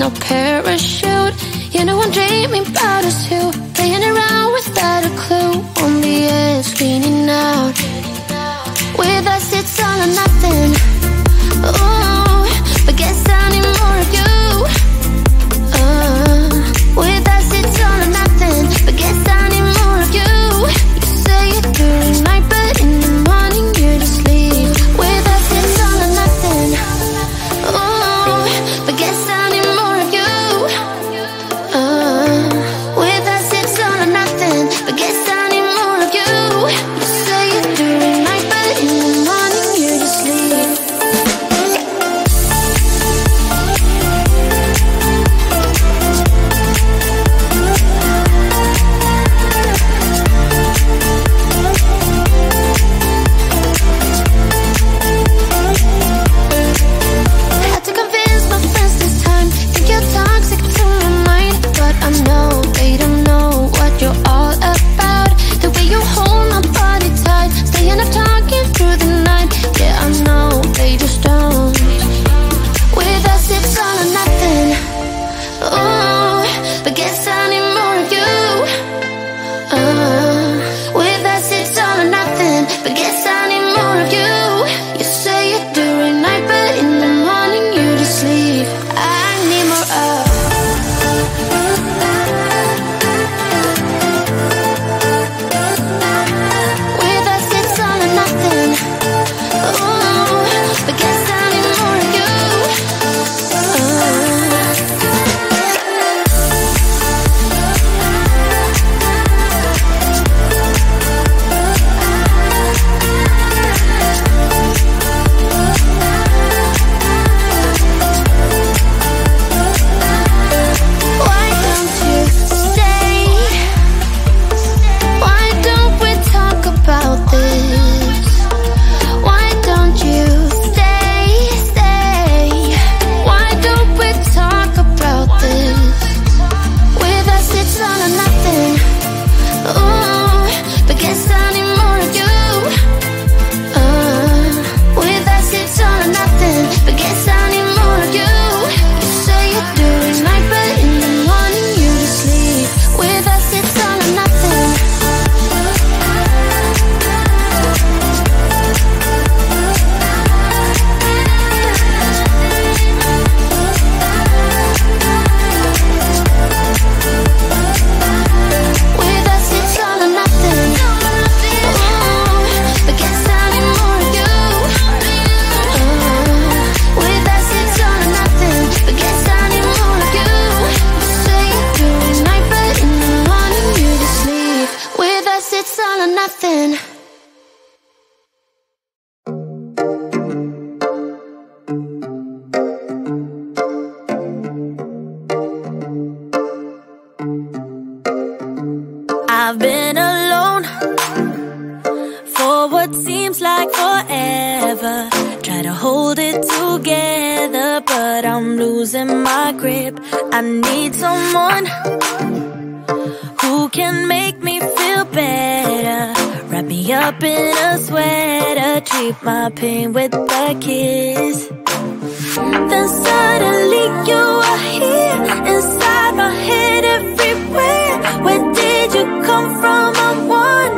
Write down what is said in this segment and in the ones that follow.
no parents Try to hold it together, but I'm losing my grip. I need someone who can make me feel better. Wrap me up in a sweater, treat my pain with a kiss. Then suddenly you are here inside my head everywhere. Where did you come from? I want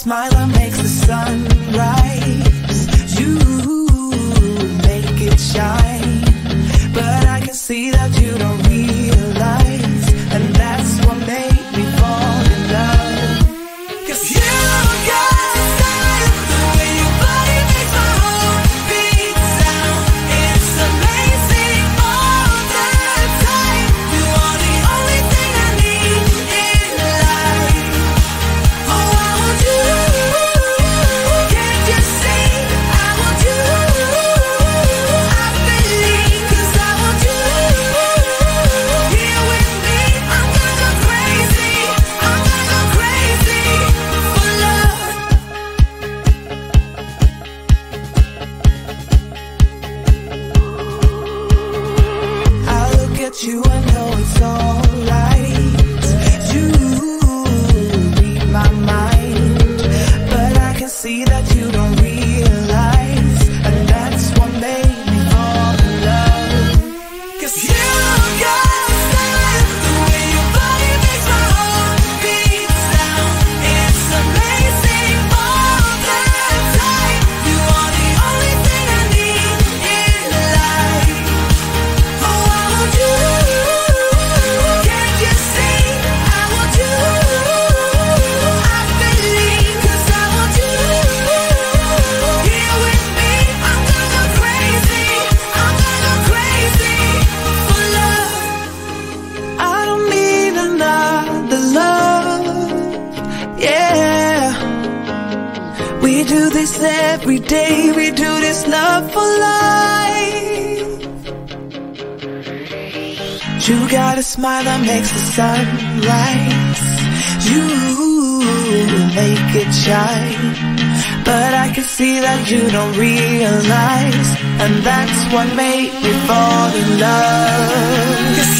smile makes the sun rise. You got a smile that makes the sun rise. You make it shine. But I can see that you don't realize. And that's what made me fall in love.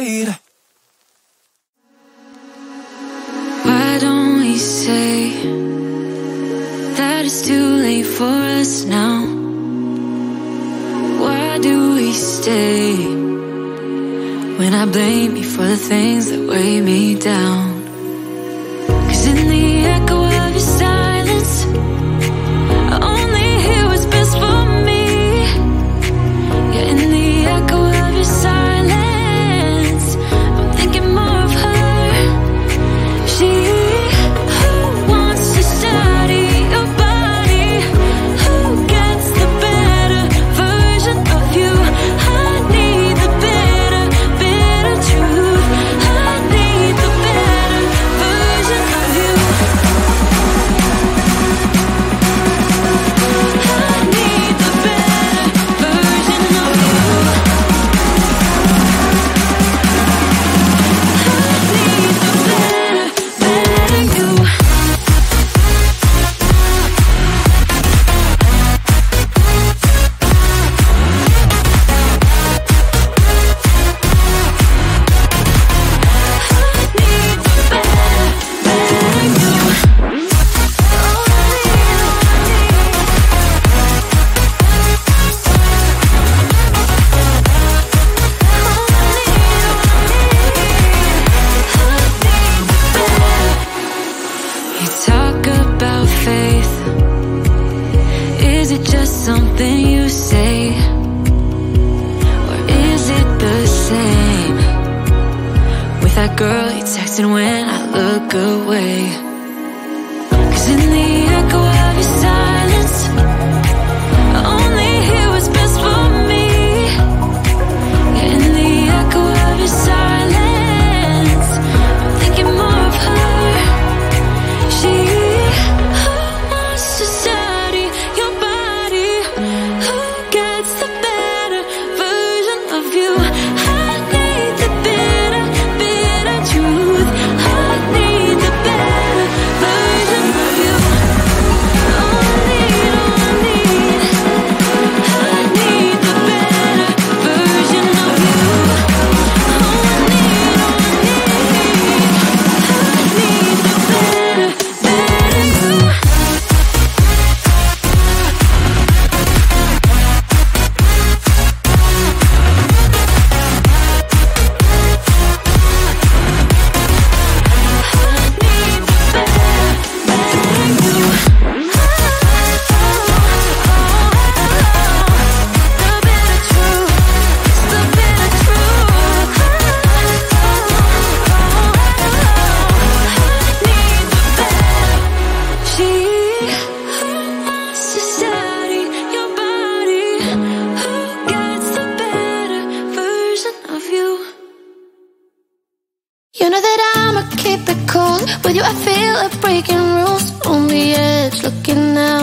afraid. Why don't we say that it's too late for us now? Why do we stay when I blame you for the things that weigh me down? Cause in the echo of your silence.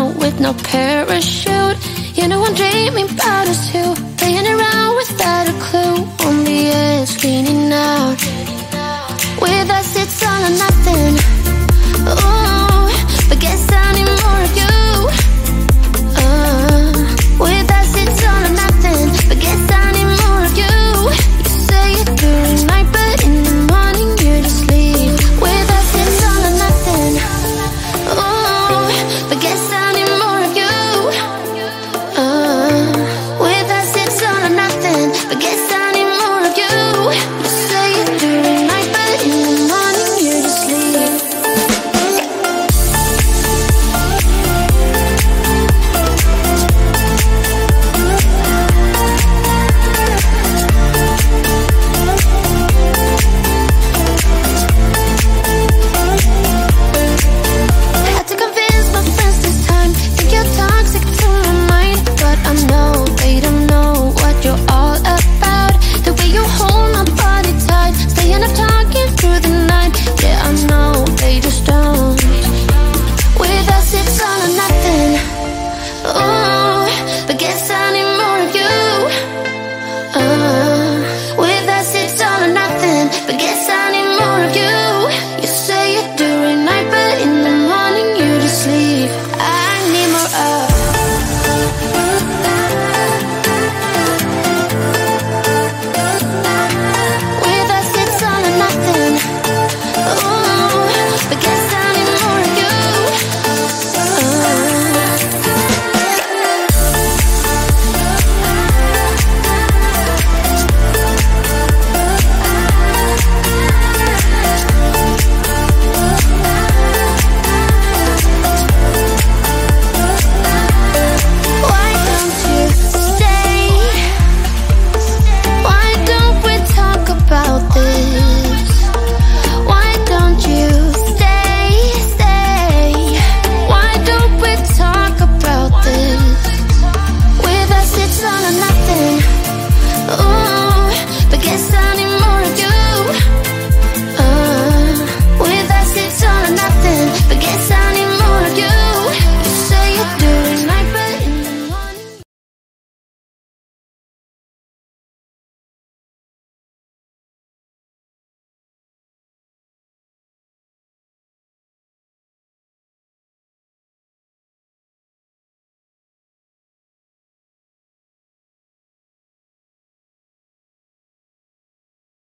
out with no parachute. You know I'm dreaming about us two Playing around without a clue. On the edge, leaning out. With us it's all or nothing. Oh, but guess I need